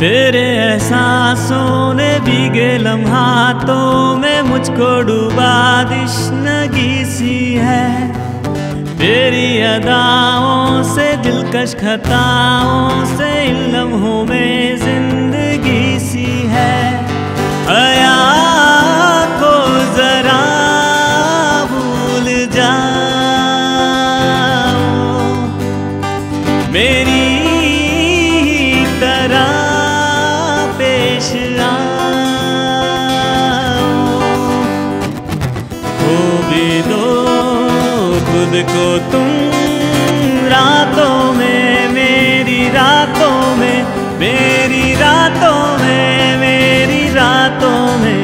तेरे एहसासों ने भीगे लम्हातों में मुझको डूबा दिशनगी सी है। तेरी अदाओं से दिलकश खताओं से इन लम्हों में हो दो खुद को तुम रातों में मेरी रातों में मेरी रातों में मेरी रातों में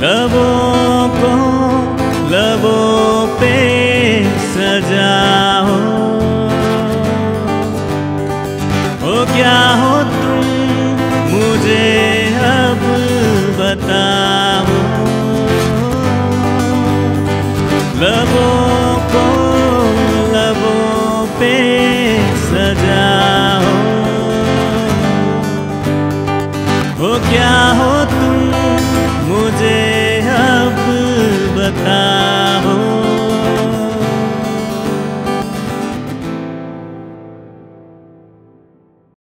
लबों सजाओ हो क्या हो तुम मुझे अब बताओ लबों को लबों पे सजाओ हो क्या हो तुम मुझे